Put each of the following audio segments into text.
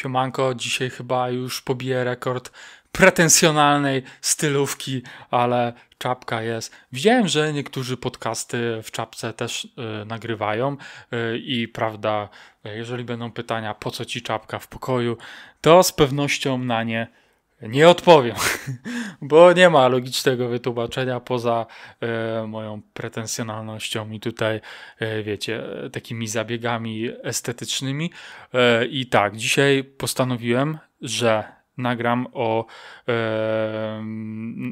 Siemanko, dzisiaj chyba już pobiję rekord pretensjonalnej stylówki, ale czapka jest. Widziałem, że niektórzy podcasty w czapce też y, nagrywają y, i prawda, jeżeli będą pytania, po co ci czapka w pokoju, to z pewnością na nie nie odpowiem, bo nie ma logicznego wytłumaczenia poza e, moją pretensjonalnością i tutaj, e, wiecie, takimi zabiegami estetycznymi. E, I tak, dzisiaj postanowiłem, że nagram o e,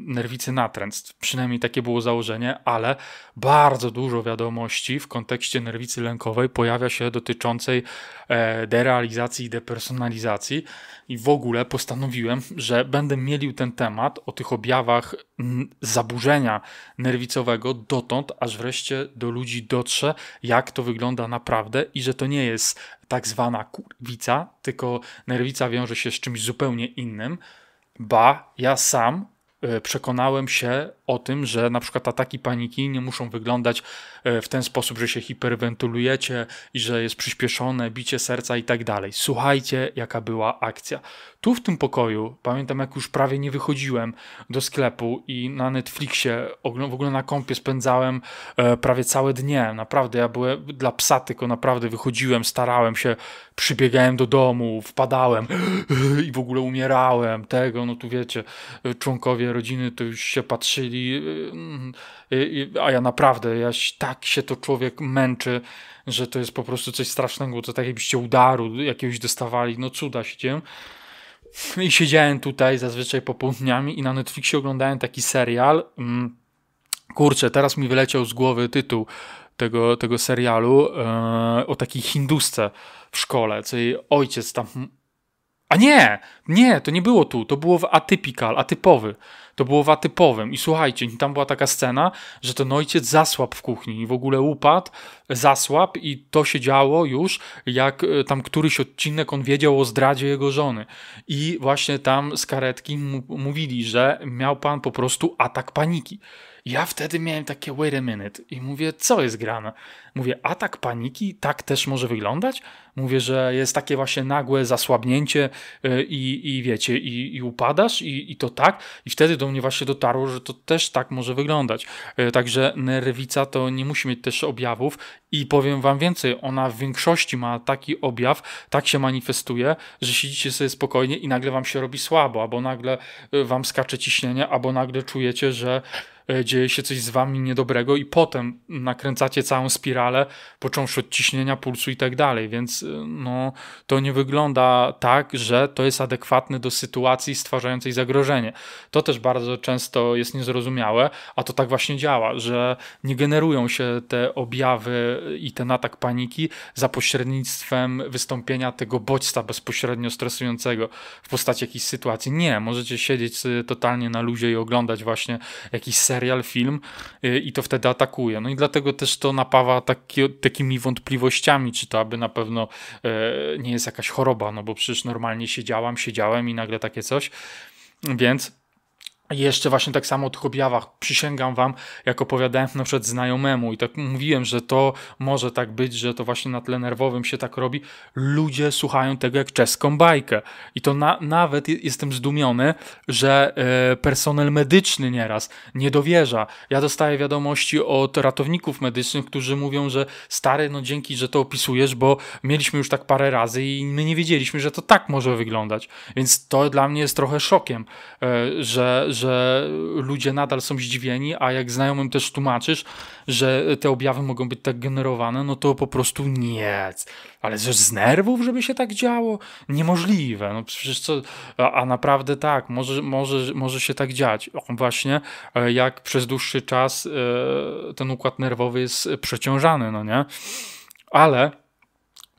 nerwicy natręctw. Przynajmniej takie było założenie, ale bardzo dużo wiadomości w kontekście nerwicy lękowej pojawia się dotyczącej e, derealizacji i depersonalizacji. I w ogóle postanowiłem, że będę mielił ten temat o tych objawach zaburzenia nerwicowego dotąd, aż wreszcie do ludzi dotrze, jak to wygląda naprawdę i że to nie jest tak zwana kurwica, tylko nerwica wiąże się z czymś zupełnie innym. Ba, ja sam e, przekonałem się o tym, że na przykład ataki paniki nie muszą wyglądać e, w ten sposób, że się hiperwentylujecie i że jest przyspieszone bicie serca i tak dalej. Słuchajcie, jaka była akcja. Tu w tym pokoju, pamiętam jak już prawie nie wychodziłem do sklepu i na Netflixie, w ogóle na kąpie spędzałem e, prawie całe dnie. Naprawdę, ja byłem dla psa tylko naprawdę wychodziłem, starałem się, przybiegałem do domu, wpadałem i w ogóle umierałem. Tego, no tu wiecie, członkowie rodziny to już się patrzyli Y, y, y, a ja naprawdę, ja tak się to człowiek męczy, że to jest po prostu coś strasznego, to tak jakbyście udaru jakiegoś dostawali, no cuda się dzieją. I siedziałem tutaj zazwyczaj popołudniami i na Netflixie oglądałem taki serial. Mm, kurczę, teraz mi wyleciał z głowy tytuł tego, tego serialu e, o takiej hindusce w szkole, jej ojciec tam a nie, nie, to nie było tu, to było w Atypical, atypowy. To było w atypowym. I słuchajcie, tam była taka scena, że ten ojciec zasłabł w kuchni i w ogóle upadł, zasłabł i to się działo już, jak e, tam któryś odcinek on wiedział o zdradzie jego żony. I właśnie tam z karetki mówili, że miał pan po prostu atak paniki. Ja wtedy miałem takie wait a minute i mówię, co jest grane? Mówię, atak paniki tak też może wyglądać? Mówię, że jest takie właśnie nagłe zasłabnięcie y, i, i wiecie, i, i upadasz i, i to tak. I wtedy do mnie właśnie dotarło, że to też tak może wyglądać. Y, także nerwica to nie musi mieć też objawów i powiem wam więcej, ona w większości ma taki objaw, tak się manifestuje, że siedzicie sobie spokojnie i nagle wam się robi słabo, albo nagle y, wam skacze ciśnienie, albo nagle czujecie, że dzieje się coś z wami niedobrego i potem nakręcacie całą spiralę, począwszy od ciśnienia, pulsu i tak dalej, więc no, to nie wygląda tak, że to jest adekwatne do sytuacji stwarzającej zagrożenie. To też bardzo często jest niezrozumiałe, a to tak właśnie działa, że nie generują się te objawy i ten atak paniki za pośrednictwem wystąpienia tego bodźca bezpośrednio stresującego w postaci jakiejś sytuacji. Nie, możecie siedzieć totalnie na luzie i oglądać właśnie jakiś serial, film y, i to wtedy atakuje. No i dlatego też to napawa taki, takimi wątpliwościami, czy to aby na pewno E, nie jest jakaś choroba, no bo przecież normalnie siedziałam, siedziałem i nagle takie coś. Więc jeszcze właśnie tak samo o tych objawach przysięgam wam, jak opowiadałem na przykład znajomemu i tak mówiłem, że to może tak być, że to właśnie na tle nerwowym się tak robi. Ludzie słuchają tego jak czeską bajkę i to na, nawet jestem zdumiony, że e, personel medyczny nieraz nie dowierza. Ja dostaję wiadomości od ratowników medycznych, którzy mówią, że stary, no dzięki, że to opisujesz, bo mieliśmy już tak parę razy i my nie wiedzieliśmy, że to tak może wyglądać. Więc to dla mnie jest trochę szokiem, e, że że ludzie nadal są zdziwieni, a jak znajomym też tłumaczysz, że te objawy mogą być tak generowane, no to po prostu nie. Ale że z nerwów, żeby się tak działo? Niemożliwe. No przecież co, a, a naprawdę tak, może, może, może się tak dziać. Właśnie e, jak przez dłuższy czas e, ten układ nerwowy jest przeciążany, no nie? Ale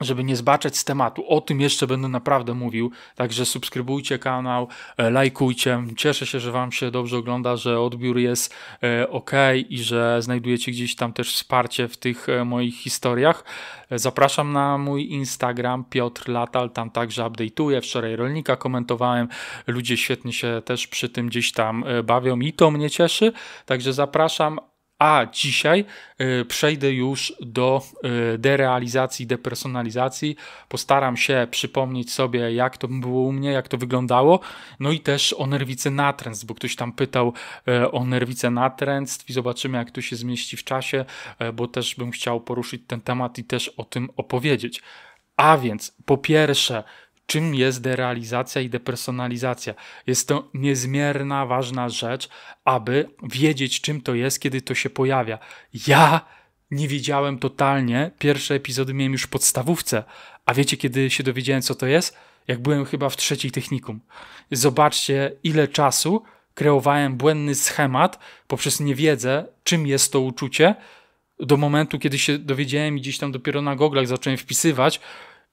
żeby nie zbaczać z tematu. O tym jeszcze będę naprawdę mówił, także subskrybujcie kanał, e, lajkujcie. Cieszę się, że Wam się dobrze ogląda, że odbiór jest e, ok i że znajdujecie gdzieś tam też wsparcie w tych e, moich historiach. Zapraszam na mój Instagram Piotr Latal, tam także update'uję. Wczoraj rolnika komentowałem, ludzie świetnie się też przy tym gdzieś tam bawią i to mnie cieszy, także zapraszam A dzisiaj y, przejdę już do y, derealizacji, depersonalizacji. Postaram się przypomnieć sobie, jak to było u mnie, jak to wyglądało. No i też o nerwicę natręstw, bo ktoś tam pytał y, o nerwicę natręstw i zobaczymy, jak to się zmieści w czasie, bo też bym chciał poruszyć ten temat i też o tym opowiedzieć. A więc, po pierwsze, czym jest derealizacja i depersonalizacja. Jest to niezmierna, ważna rzecz, aby wiedzieć, czym to jest, kiedy to się pojawia. Ja nie wiedziałem totalnie. Pierwsze epizody miałem już w podstawówce. A wiecie, kiedy się dowiedziałem, co to jest? Jak byłem chyba w trzeciej technikum. Zobaczcie, ile czasu kreowałem błędny schemat poprzez niewiedzę, czym jest to uczucie, do momentu, kiedy się dowiedziałem i gdzieś tam dopiero na goglach zacząłem wpisywać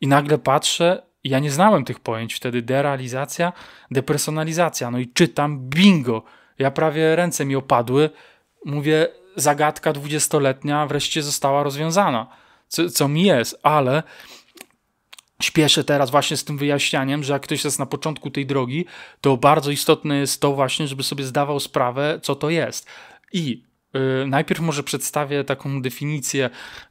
i nagle patrzę, ja nie znałem tych pojęć wtedy. Derealizacja, depersonalizacja. No i czytam, bingo. Ja prawie ręce mi opadły. Mówię, zagadka dwudziestoletnia wreszcie została rozwiązana. Co, co mi jest, ale śpieszę teraz właśnie z tym wyjaśnianiem, że jak ktoś jest na początku tej drogi, to bardzo istotne jest to właśnie, żeby sobie zdawał sprawę, co to jest. I najpierw może przedstawię taką definicję,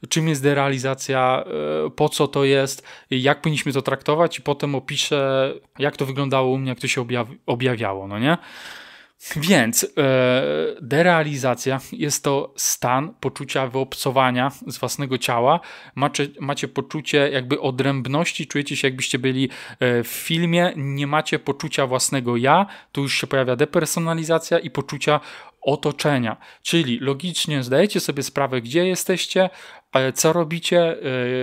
czym jest derealizacja, y, po co to jest, jak powinniśmy to traktować, i potem opiszę, jak to wyglądało u mnie, jak to się objawiało, no nie? Więc e, derealizacja jest to stan poczucia wyobcowania z własnego ciała. Macie, macie poczucie jakby odrębności, czujecie się jakbyście byli w filmie, nie macie poczucia własnego ja, tu już się pojawia depersonalizacja i poczucia otoczenia. Czyli logicznie zdajecie sobie sprawę, gdzie jesteście, co robicie,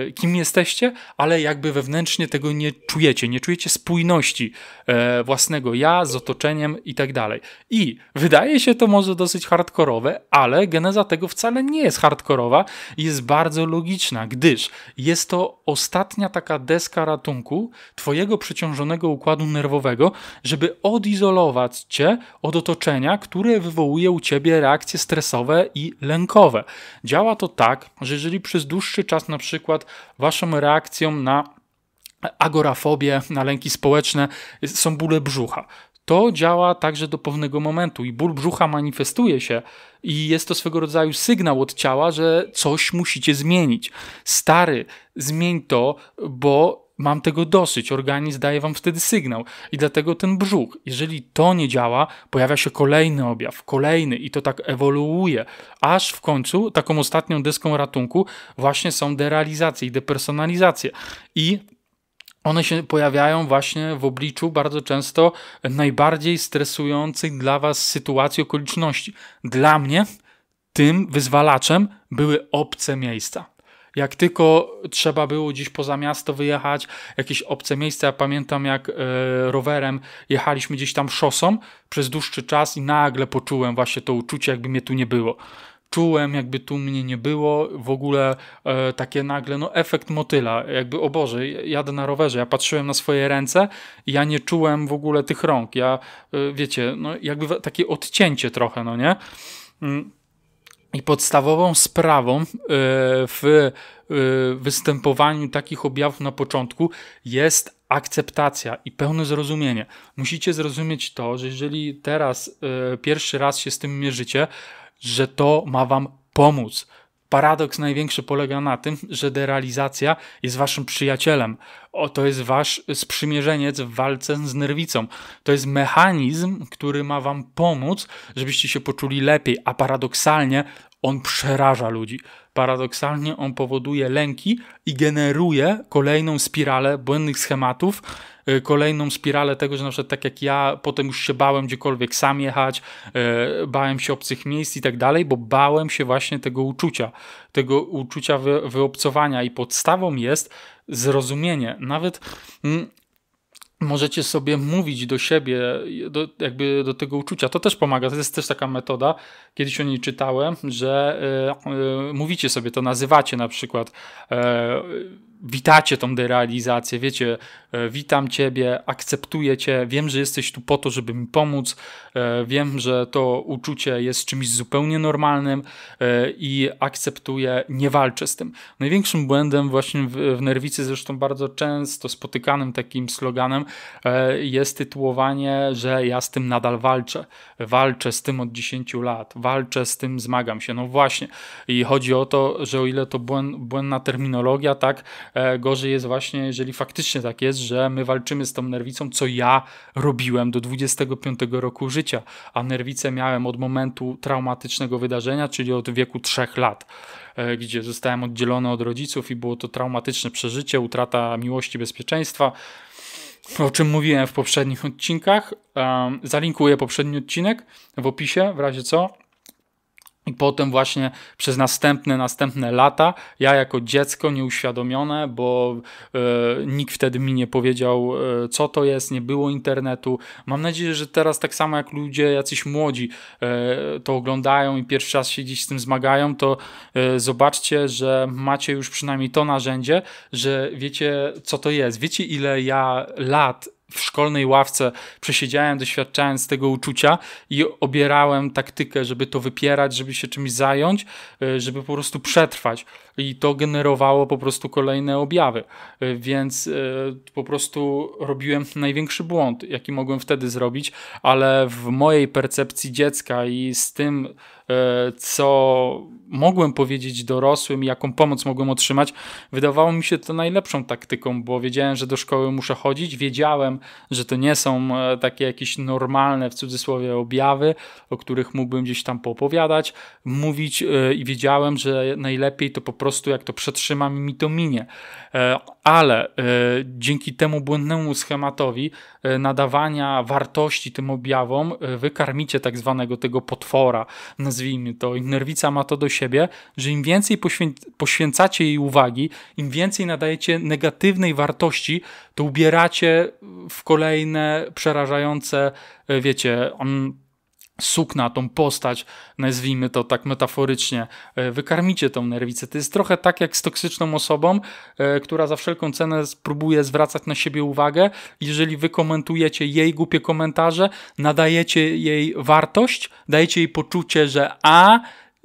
e, kim jesteście, ale jakby wewnętrznie tego nie czujecie, nie czujecie spójności e, własnego ja z otoczeniem i tak dalej. I wydaje się to może dosyć hardkorowe, ale geneza tego wcale nie jest hardkorowa jest bardzo logiczna, gdyż jest to ostatnia taka deska ratunku twojego przeciążonego układu nerwowego, żeby odizolować cię od otoczenia, które wywołuje u ciebie reakcje stresowe i lękowe. Działa to tak, że jeżeli przez dłuższy czas na przykład waszą reakcją na agorafobię, na lęki społeczne są bóle brzucha, to działa także do pewnego momentu i ból brzucha manifestuje się i jest to swego rodzaju sygnał od ciała, że coś musicie zmienić. Stary, zmień to, bo mam tego dosyć, organizm daje wam wtedy sygnał. I dlatego ten brzuch, jeżeli to nie działa, pojawia się kolejny objaw, kolejny i to tak ewoluuje, aż w końcu taką ostatnią deską ratunku właśnie są derealizacje i depersonalizacje. I one się pojawiają właśnie w obliczu bardzo często najbardziej stresujących dla was sytuacji, okoliczności. Dla mnie tym wyzwalaczem były obce miejsca jak tylko trzeba było gdzieś poza miasto wyjechać, jakieś obce miejsca, ja pamiętam jak e, rowerem jechaliśmy gdzieś tam szosą przez dłuższy czas i nagle poczułem właśnie to uczucie, jakby mnie tu nie było czułem, jakby tu mnie nie było, w ogóle e, takie nagle, no efekt motyla, jakby, o Boże, jadę na rowerze, ja patrzyłem na swoje ręce i ja nie czułem w ogóle tych rąk, ja, e, wiecie, no jakby takie odcięcie trochę, no nie? Mm. I podstawową sprawą e, w e, występowaniu takich objawów na początku jest akceptacja i pełne zrozumienie. Musicie zrozumieć to, że jeżeli teraz e, pierwszy raz się z tym mierzycie, że to ma wam pomóc. Paradoks największy polega na tym, że derealizacja jest waszym przyjacielem. O, to jest wasz sprzymierzeniec w walce z nerwicą. To jest mechanizm, który ma wam pomóc, żebyście się poczuli lepiej, a paradoksalnie on przeraża ludzi. Paradoksalnie on powoduje lęki i generuje kolejną spiralę błędnych schematów, kolejną spiralę tego, że na przykład tak jak ja potem już się bałem gdziekolwiek sam jechać, y, bałem się obcych miejsc i tak dalej, bo bałem się właśnie tego uczucia, tego uczucia wy, wyobcowania i podstawą jest zrozumienie. Nawet mm, możecie sobie mówić do siebie, do, jakby do tego uczucia. To też pomaga. To jest też taka metoda. Kiedyś o niej czytałem, że y, y, mówicie sobie to, nazywacie na przykład. Y, witacie tą derealizację, wiecie, e, witam ciebie, akceptuję cię, wiem, że jesteś tu po to, żeby mi pomóc, e, wiem, że to uczucie jest czymś zupełnie normalnym e, i akceptuję, nie walczę z tym. Największym błędem właśnie w, w nerwicy, zresztą bardzo często spotykanym takim sloganem jest tytułowanie, że ja z tym nadal walczę. Walczę z tym od 10 lat, walczę z tym, zmagam się. No właśnie. I chodzi o to, że o ile to błędna terminologia, tak, gorzej jest właśnie, jeżeli faktycznie tak jest, że my walczymy z tą nerwicą, co ja robiłem do 25 roku życia, a nerwicę miałem od momentu traumatycznego wydarzenia, czyli od wieku 3 lat e, gdzie zostałem oddzielony od rodziców i było to traumatyczne przeżycie, utrata miłości, bezpieczeństwa, o czym mówiłem w poprzednich odcinkach. Zalinkuję poprzedni odcinek w opisie, w razie co. I potem właśnie przez następne, następne lata, ja jako dziecko nieuświadomione, bo e, nikt wtedy mi nie powiedział, e, co to jest, nie było internetu. Mam nadzieję, że teraz tak samo jak ludzie, jacyś młodzi e, to oglądają i pierwszy raz się dziś z tym zmagają, to zobaczcie, że macie już przynajmniej to narzędzie, że wiecie, co to jest. Wiecie, ile ja lat w szkolnej ławce przesiedziałem, doświadczając tego uczucia i obierałem taktykę, żeby to wypierać, żeby się czymś zająć, e, żeby po prostu przetrwać. I to generowało po prostu kolejne objawy. E, więc e, po prostu robiłem największy błąd, jaki mogłem wtedy zrobić, ale w mojej percepcji dziecka i z tym, co mogłem powiedzieć dorosłym, jaką pomoc mogłem otrzymać, wydawało mi się to najlepszą taktyką, bo wiedziałem, że do szkoły muszę chodzić, wiedziałem, że to nie są e, takie jakieś normalne, w cudzysłowie, objawy, o których mógłbym gdzieś tam poopowiadać, mówić i wiedziałem, że najlepiej to po prostu jak to przetrzymam mi to minie. E, ale dzięki temu błędnemu schematowi nadawania wartości tym objawom wykarmicie tak zwanego tego potwora, nazwijmy to. I nerwica ma to do siebie, że im więcej poświę poświęcacie jej uwagi, im więcej nadajecie negatywnej wartości, to ubieracie w kolejne przerażające, e, wiecie, sukna, tą postać, nazwijmy to tak metaforycznie, e, wykarmicie tą nerwicę. To jest trochę tak jak z toksyczną osobą, e, która za wszelką cenę spróbuje zwracać na siebie uwagę. Jeżeli wy komentujecie jej głupie komentarze, nadajecie jej wartość, dajecie jej poczucie, że a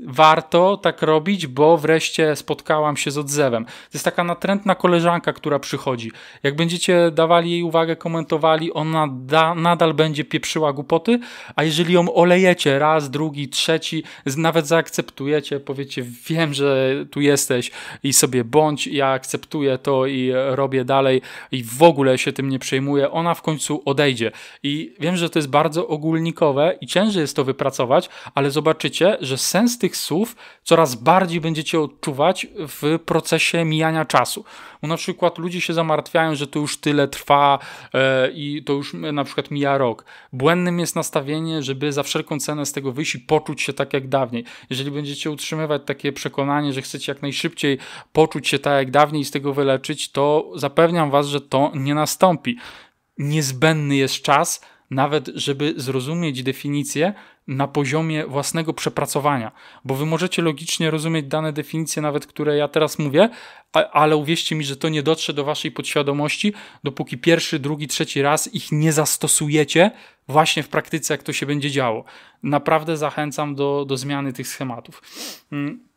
warto tak robić, bo wreszcie spotkałam się z odzewem. To jest taka natrętna koleżanka, która przychodzi. Jak będziecie dawali jej uwagę, komentowali, ona da, nadal będzie pieprzyła głupoty, a jeżeli ją olejecie raz, drugi, trzeci, nawet zaakceptujecie, powiecie, wiem, że tu jesteś i sobie bądź, ja akceptuję to i robię dalej i w ogóle się tym nie przejmuję, ona w końcu odejdzie. I wiem, że to jest bardzo ogólnikowe i ciężej jest to wypracować, ale zobaczycie, że sens tych tych słów coraz bardziej będziecie odczuwać w procesie mijania czasu. Bo na przykład ludzie się zamartwiają, że to już tyle trwa e, i to już na przykład mija rok. Błędnym jest nastawienie, żeby za wszelką cenę z tego wyjść i poczuć się tak jak dawniej. Jeżeli będziecie utrzymywać takie przekonanie, że chcecie jak najszybciej poczuć się tak jak dawniej i z tego wyleczyć, to zapewniam Was, że to nie nastąpi. Niezbędny jest czas, nawet żeby zrozumieć definicję na poziomie własnego przepracowania, bo wy możecie logicznie rozumieć dane definicje, nawet które ja teraz mówię, ale uwierzcie mi, że to nie dotrze do waszej podświadomości, dopóki pierwszy, drugi, trzeci raz ich nie zastosujecie właśnie w praktyce, jak to się będzie działo. Naprawdę zachęcam do, do zmiany tych schematów. Mm.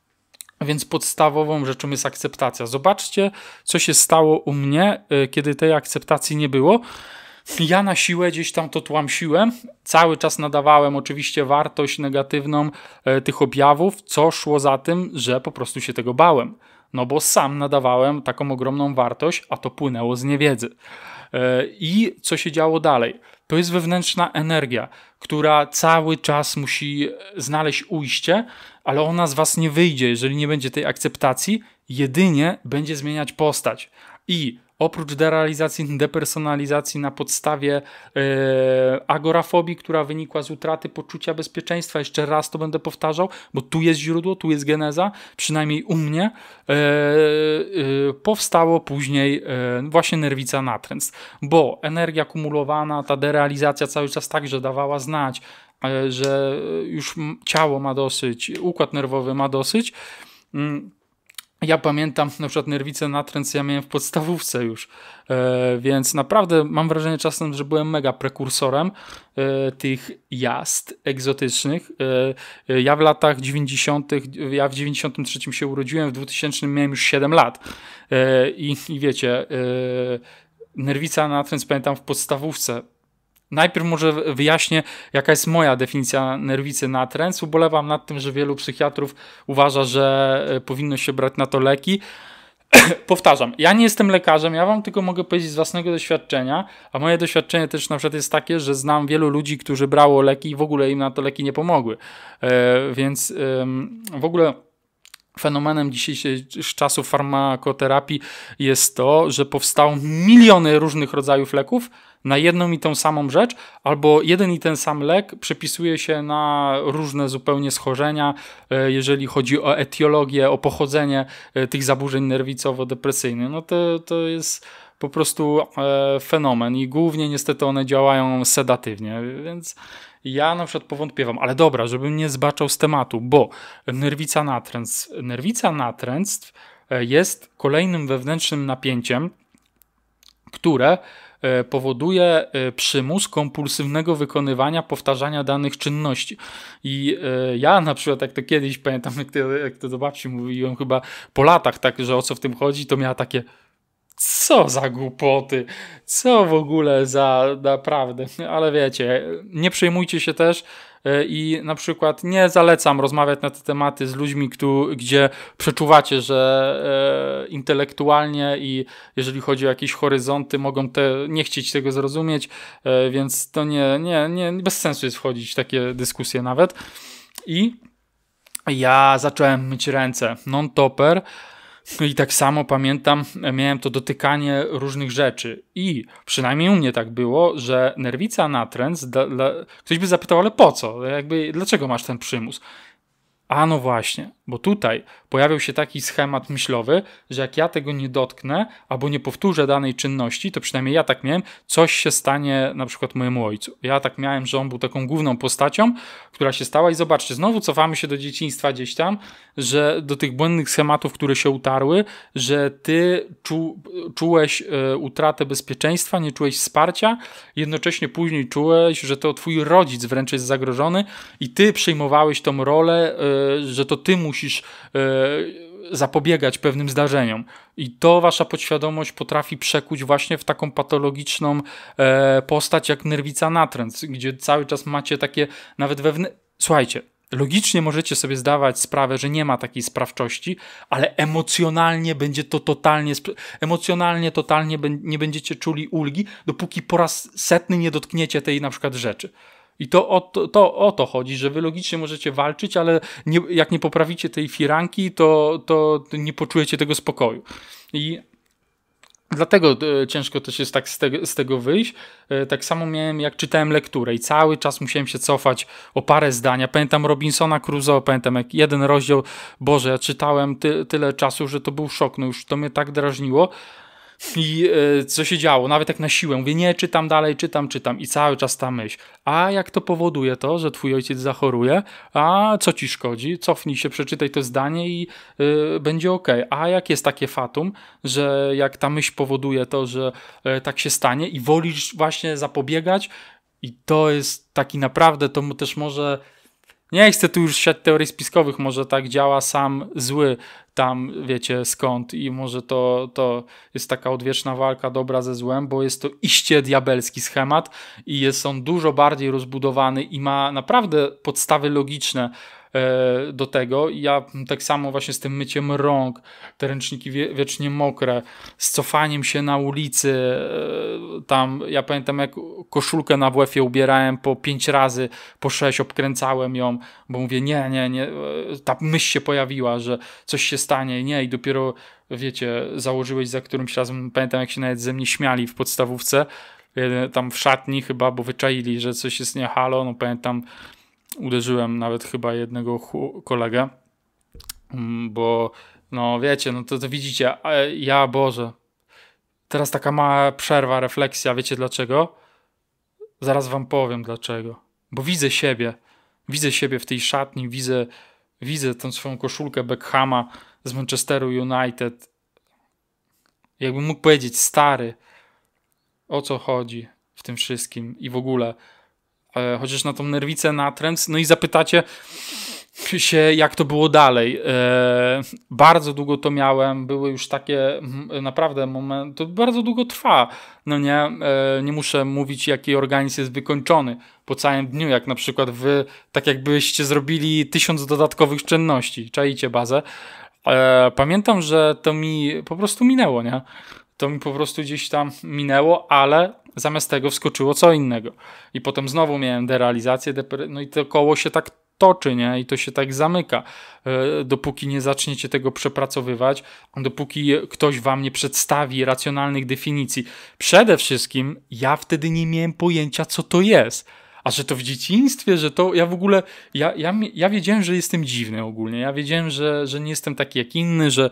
Więc podstawową rzeczą jest akceptacja. Zobaczcie, co się stało u mnie, y, kiedy tej akceptacji nie było. Ja na siłę gdzieś tam to tłamsiłem. Cały czas nadawałem oczywiście wartość negatywną e, tych objawów, co szło za tym, że po prostu się tego bałem. No bo sam nadawałem taką ogromną wartość, a to płynęło z niewiedzy. E, I co się działo dalej? To jest wewnętrzna energia, która cały czas musi znaleźć ujście, ale ona z was nie wyjdzie, jeżeli nie będzie tej akceptacji, jedynie będzie zmieniać postać. I oprócz derealizacji, depersonalizacji na podstawie e, agorafobii, która wynikła z utraty poczucia bezpieczeństwa, jeszcze raz to będę powtarzał, bo tu jest źródło, tu jest geneza, przynajmniej u mnie, e, e, powstało później właśnie nerwica natręstw, bo energia kumulowana, ta derealizacja cały czas także dawała znać, że już ciało ma dosyć, układ nerwowy ma dosyć. Ja pamiętam na przykład nerwicę natręt, ja miałem w podstawówce już, e, więc naprawdę mam wrażenie czasem, że byłem mega prekursorem e, tych jazd egzotycznych. E, ja w latach 90., ja w 93 się urodziłem, w 2000 miałem już 7 lat i, i wiecie, nerwica natręt pamiętam w podstawówce Najpierw może wyjaśnię, jaka jest moja definicja nerwicy natręt. Ubolewam nad tym, że wielu psychiatrów uważa, że e, powinno się brać na to leki. Powtarzam, ja nie jestem lekarzem, ja wam tylko mogę powiedzieć z własnego doświadczenia, a moje doświadczenie też na przykład jest takie, że znam wielu ludzi, którzy brało leki i w ogóle im na to leki nie pomogły. E, więc w ogóle fenomenem dzisiejszych czasów farmakoterapii jest to, że powstało miliony różnych rodzajów leków, na jedną i tą samą rzecz, albo jeden i ten sam lek przepisuje się na różne zupełnie schorzenia, e, jeżeli chodzi o etiologię, o pochodzenie e, tych zaburzeń nerwicowo-depresyjnych. No to, to jest po prostu e, fenomen i głównie niestety one działają sedatywnie, więc ja na przykład powątpiewam, ale dobra, żebym nie zbaczał z tematu, bo nerwica natręstw, nerwica natręstw jest kolejnym wewnętrznym napięciem, które powoduje e, przymus kompulsywnego wykonywania, powtarzania danych czynności. I e, ja na przykład, jak to kiedyś pamiętam, jak to, jak to do babci mówiłem chyba po latach, tak, że o co w tym chodzi, to miała takie co za głupoty, co w ogóle za naprawdę, ale wiecie, nie przejmujcie się też, E, i na przykład nie zalecam rozmawiać na te tematy z ludźmi, gdzie przeczuwacie, że e, intelektualnie i jeżeli chodzi o jakieś horyzonty, mogą te, nie chcieć tego zrozumieć, e, więc to nie, nie, nie, bez sensu jest wchodzić w takie dyskusje nawet. I ja zacząłem myć ręce. Non-topper, no I tak samo pamiętam, miałem to dotykanie różnych rzeczy. I przynajmniej u mnie tak było, że nerwica natręt, ktoś by zapytał, ale po co? Jakby, dlaczego masz ten przymus? A no właśnie, bo tutaj pojawił się taki schemat myślowy, że jak ja tego nie dotknę albo nie powtórzę danej czynności, to przynajmniej ja tak miałem, coś się stanie na przykład mojemu ojcu. Ja tak miałem, że on był taką główną postacią, która się stała i zobaczcie, znowu cofamy się do dzieciństwa gdzieś tam, że do tych błędnych schematów, które się utarły, że ty czu, czułeś e, utratę bezpieczeństwa, nie czułeś wsparcia, jednocześnie później czułeś, że to twój rodzic wręcz jest zagrożony i ty przejmowałeś tą rolę, e, że to ty musisz e, zapobiegać pewnym zdarzeniom. I to wasza podświadomość potrafi przekuć właśnie w taką patologiczną e, postać jak nerwica natręt, gdzie cały czas macie takie nawet wewnętrzne... Słuchajcie, logicznie możecie sobie zdawać sprawę, że nie ma takiej sprawczości, ale emocjonalnie będzie to totalnie, emocjonalnie totalnie nie będziecie czuli ulgi, dopóki po raz setny nie dotkniecie tej na przykład rzeczy. I to o to, to o to chodzi, że wy logicznie możecie walczyć, ale nie, jak nie poprawicie tej firanki, to, to nie poczujecie tego spokoju. I Dlatego e, ciężko też jest tak z tego, z tego, wyjść. E, tak samo miałem, jak czytałem lekturę i cały czas musiałem się cofać o parę zdania. Pamiętam Robinsona Crusoe, pamiętam jak jeden rozdział, Boże, ja czytałem ty, tyle czasu, że to był szok. No już to mnie tak drażniło, i e, co się działo, nawet jak na siłę, mówię, nie, czytam dalej, czytam, czytam i cały czas ta myśl. A jak to powoduje to, że twój ojciec zachoruje, a co ci szkodzi? Cofnij się, przeczytaj to zdanie i y, będzie ok. A jak jest takie fatum, że jak ta myśl powoduje to, że y, tak się stanie i wolisz właśnie zapobiegać i to jest taki naprawdę, to też może nie chcę tu już siać teorii spiskowych, może tak działa sam zły tam, wiecie, skąd i może to, to jest taka odwieczna walka dobra ze złem, bo jest to iście diabelski schemat i jest on dużo bardziej rozbudowany i ma naprawdę podstawy logiczne, do tego. Ja tak samo właśnie z tym myciem rąk, te ręczniki wie, wiecznie mokre, z cofaniem się na ulicy, e, tam ja pamiętam jak koszulkę na WF-ie ubierałem po pięć razy, po sześć obkręcałem ją, bo mówię nie, nie, nie, e, ta myśl się pojawiła, że coś się stanie, nie i dopiero wiecie, założyłeś za którymś razem, pamiętam jak się nawet ze mnie śmiali w podstawówce, tam w szatni chyba, bo wyczaili, że coś jest nie halo, no pamiętam uderzyłem nawet chyba jednego kolegę, mm, bo no wiecie, no to, to widzicie, ja Boże, teraz taka mała przerwa, refleksja, wiecie dlaczego? Zaraz wam powiem dlaczego. Bo widzę siebie, widzę siebie w tej szatni, widzę, widzę tą swoją koszulkę Beckhama, z Manchesteru United. Jakbym mógł powiedzieć, stary, o co chodzi w tym wszystkim i w ogóle. E, chociaż na tą nerwicę natręc, no i zapytacie się, jak to było dalej. E, bardzo długo to miałem, były już takie naprawdę momenty, to bardzo długo trwa, no nie, e, nie muszę mówić, jaki organizm jest wykończony po całym dniu, jak na przykład wy, tak jakbyście zrobili tysiąc dodatkowych czynności, czaicie bazę. Pamiętam, że to mi po prostu minęło, nie? To mi po prostu gdzieś tam minęło, ale Zamiast tego wskoczyło co innego. I potem znowu miałem derealizację, no i to koło się tak toczy, nie? I to się tak zamyka. E, dopóki nie zaczniecie tego przepracowywać, dopóki ktoś wam nie przedstawi racjonalnych definicji. Przede wszystkim ja wtedy nie miałem pojęcia, co to jest a że to w dzieciństwie, że to ja w ogóle, ja, ja, ja wiedziałem, że jestem dziwny ogólnie, ja wiedziałem, że, że nie jestem taki jak inny, że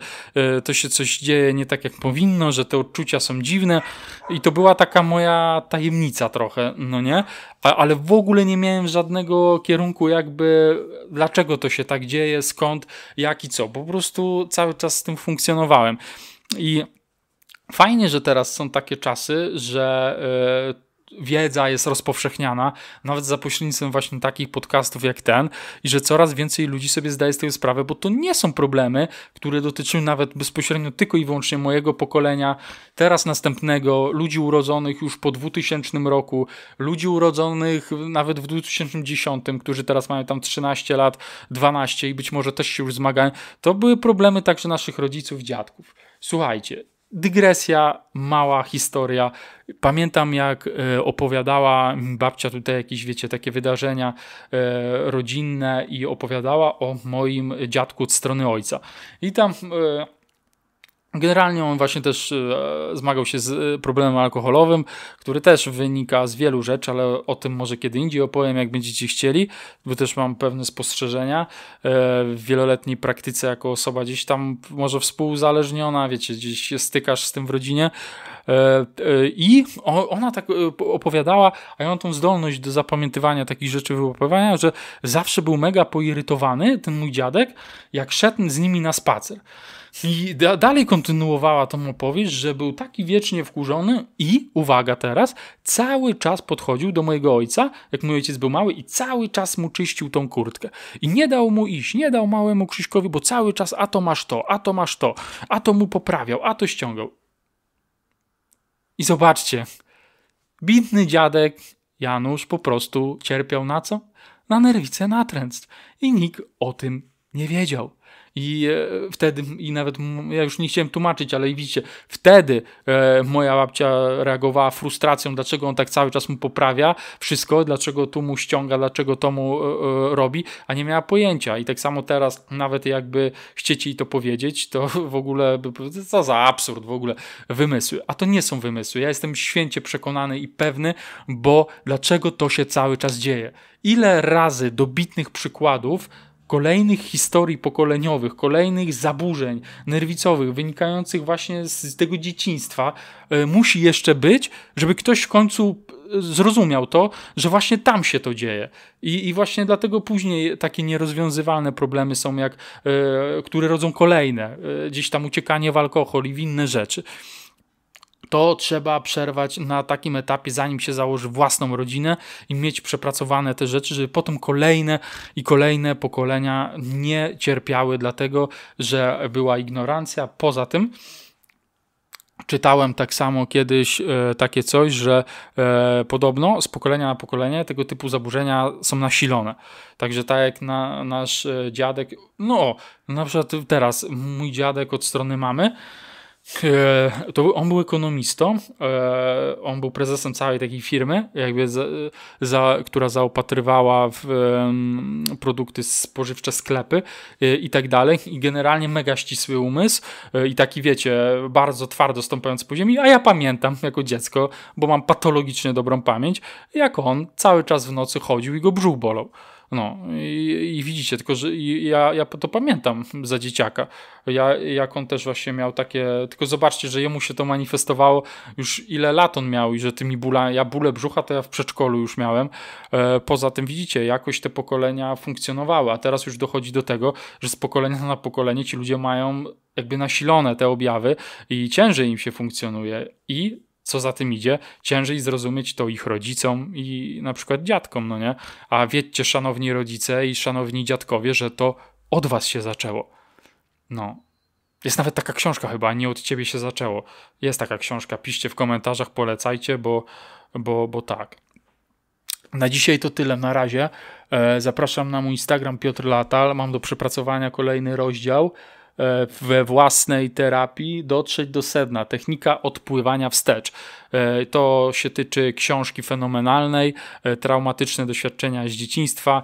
y, to się coś dzieje nie tak jak powinno, że te odczucia są dziwne. I to była taka moja tajemnica trochę, no nie? A, ale w ogóle nie miałem żadnego kierunku jakby dlaczego to się tak dzieje, skąd, jak i co, po prostu cały czas z tym funkcjonowałem. I Fajnie, że teraz są takie czasy, że y, wiedza jest rozpowszechniana, nawet za pośrednictwem właśnie takich podcastów jak ten, i że coraz więcej ludzi sobie zdaje z tego sprawę, bo to nie są problemy, które dotyczą nawet bezpośrednio tylko i wyłącznie mojego pokolenia, teraz następnego, ludzi urodzonych już po 2000 roku, ludzi urodzonych nawet w 2010, którzy teraz mają tam 13 lat, 12 i być może też się już zmagają. To były problemy także naszych rodziców, dziadków. Słuchajcie, dygresja, mała historia. Pamiętam, jak e, opowiadała babcia tutaj jakieś, wiecie, takie wydarzenia e, rodzinne i opowiadała o moim dziadku od strony ojca. I tam e, Generalnie on właśnie też zmagał się z problemem alkoholowym, który też wynika z wielu rzeczy, ale o tym może kiedy indziej opowiem, jak będziecie chcieli, bo też mam pewne spostrzeżenia. W wieloletniej praktyce jako osoba gdzieś tam może współzależniona, wiecie, gdzieś się stykasz z tym w rodzinie, E, e, I ona tak e, opowiadała, a ja mam tą zdolność do zapamiętywania takich rzeczy, wyłapywania, że zawsze był mega poirytowany, ten mój dziadek, jak szedł z nimi na spacer. I dalej kontynuowała tą opowieść, że był taki wiecznie wkurzony i, uwaga teraz, cały czas podchodził do mojego ojca, jak mój ojciec był mały i cały czas mu czyścił tą kurtkę. I nie dał mu iść, nie dał małemu Krzyśkowi, bo cały czas a to masz to, a to masz to, a to mu poprawiał, a to ściągał. I zobaczcie, bidny dziadek Janusz po prostu cierpiał na co? Na nerwice natręctw. I nikt o tym nie wiedział. I e, wtedy, i nawet ja już nie chciałem tłumaczyć, ale widzicie, wtedy e, moja babcia reagowała frustracją, dlaczego on tak cały czas mu poprawia wszystko, dlaczego tu mu ściąga, dlaczego to mu e, e robi, a nie miała pojęcia. I tak samo teraz, nawet jakby chcieć jej to powiedzieć, to w ogóle, co za absurd, w ogóle wymysły. A to nie są wymysły. Ja jestem święcie przekonany i pewny, bo dlaczego to się cały czas dzieje. Ile razy dobitnych przykładów kolejnych historii pokoleniowych, kolejnych zaburzeń nerwicowych wynikających właśnie z tego dzieciństwa e, musi jeszcze być, żeby ktoś w końcu e, zrozumiał to, że właśnie tam się to dzieje. I, i właśnie dlatego później takie nierozwiązywalne problemy są, jak, e, które rodzą kolejne, gdzieś tam uciekanie w alkohol i w inne rzeczy to trzeba przerwać na takim etapie, zanim się założy własną rodzinę i mieć przepracowane te rzeczy, żeby potem kolejne i kolejne pokolenia nie cierpiały, dlatego że była ignorancja. Poza tym, Czytałem tak samo kiedyś e, takie coś, że e, podobno z pokolenia na pokolenie tego typu zaburzenia są nasilone. Także tak jak na, nasz e, dziadek, no na przykład teraz mój dziadek od strony mamy, to on był ekonomistą, e, on był prezesem całej takiej firmy, jakby za, za, która zaopatrywała w produkty spożywcze sklepy e, i tak dalej i generalnie mega ścisły umysł i taki wiecie, bardzo twardo stąpający po ziemi, a ja pamiętam jako dziecko, bo mam patologicznie dobrą pamięć, jak on cały czas w nocy chodził i go brzuch bolał. No i, i widzicie, tylko że ja, ja to pamiętam za dzieciaka. Ja, jak on też właśnie miał takie, tylko zobaczcie, że jemu się to manifestowało już ile lat on miał i że tymi bólami, ja bóle brzucha to ja w przedszkolu już miałem. E, poza tym widzicie, jakoś te pokolenia funkcjonowały, a teraz już dochodzi do tego, że z pokolenia na pokolenie ci ludzie mają jakby nasilone te objawy i ciężej im się funkcjonuje i co za tym idzie, ciężej zrozumieć to ich rodzicom i na przykład dziadkom, no nie? A wiedzcie, szanowni rodzice i szanowni dziadkowie, że to od was się zaczęło. No. Jest nawet taka książka chyba, nie od ciebie się zaczęło. Jest taka książka, piszcie w komentarzach, polecajcie, bo, bo, bo tak. Na dzisiaj to tyle na razie. E, zapraszam na mój Instagram Piotr Latal. Mam do przepracowania kolejny rozdział. E, we własnej terapii dotrzeć do sedna. Technika odpływania wstecz. E, to się tyczy książki fenomenalnej, e, traumatyczne doświadczenia z dzieciństwa.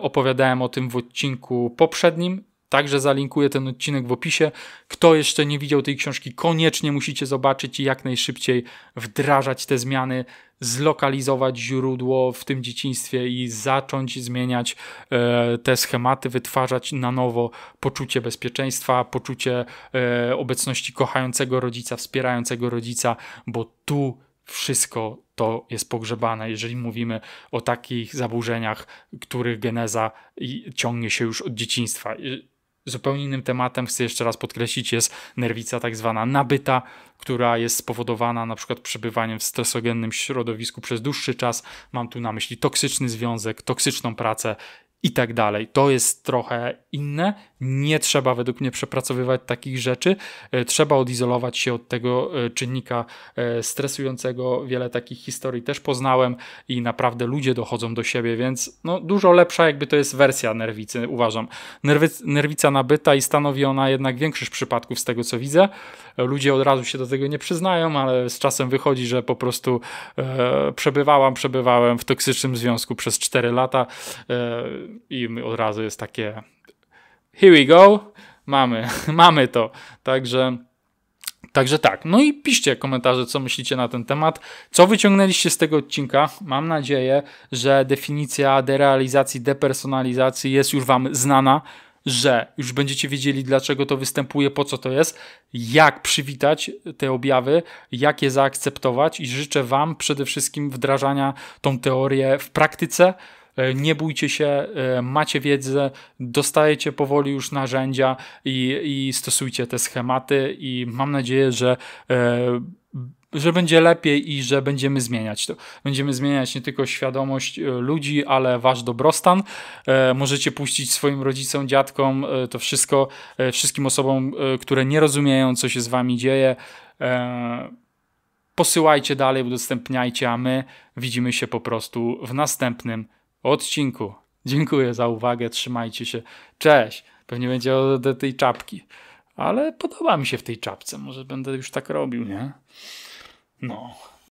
Opowiadałem o tym w odcinku poprzednim. Także zalinkuję ten odcinek w opisie. Kto jeszcze nie widział tej książki, koniecznie musicie zobaczyć i jak najszybciej wdrażać te zmiany zlokalizować źródło w tym dzieciństwie i zacząć zmieniać e, te schematy, wytwarzać na nowo poczucie bezpieczeństwa, poczucie e, obecności kochającego rodzica, wspierającego rodzica, bo tu wszystko to jest pogrzebane, jeżeli mówimy o takich zaburzeniach, których geneza ciągnie się już od dzieciństwa. Zupełnie innym tematem, chcę jeszcze raz podkreślić, jest nerwica tak zwana nabyta, która jest spowodowana na przykład przebywaniem w stresogennym środowisku przez dłuższy czas. Mam tu na myśli toksyczny związek, toksyczną pracę i tak dalej. To jest trochę inne. Nie trzeba według mnie przepracowywać takich rzeczy. E, trzeba odizolować się od tego e, czynnika e, stresującego. Wiele takich historii też poznałem i naprawdę ludzie dochodzą do siebie, więc no, dużo lepsza jakby to jest wersja nerwicy, uważam. Nerwica nabyta i stanowi ona jednak większość przypadków z tego co widzę. Ludzie od razu się do tego nie przyznają, ale z czasem wychodzi, że po prostu e, przebywałam, przebywałem w toksycznym związku przez 4 lata e, i od razu jest takie here we go, mamy, mamy to. Także Także tak, no i piszcie komentarze, co myślicie na ten temat. Co wyciągnęliście z tego odcinka? Mam nadzieję, że definicja derealizacji, depersonalizacji jest już Wam znana że już będziecie wiedzieli, dlaczego to występuje, po co to jest, jak przywitać te objawy, jak je zaakceptować i życzę Wam przede wszystkim wdrażania tą teorię w praktyce. E, nie bójcie się, e, macie wiedzę, dostajecie powoli już narzędzia i, i stosujcie te schematy i mam nadzieję, że e, że będzie lepiej i że będziemy zmieniać to. Będziemy zmieniać nie tylko świadomość ludzi, ale wasz dobrostan. Możecie puścić swoim rodzicom, dziadkom to wszystko, wszystkim osobom, które nie rozumieją, co się z wami dzieje. Posyłajcie dalej, udostępniajcie, a my widzimy się po prostu w następnym odcinku. Dziękuję za uwagę, trzymajcie się. Cześć. Pewnie będzie o tej czapki. Ale podoba mi się w tej czapce. Może będę już tak robił, nie? No.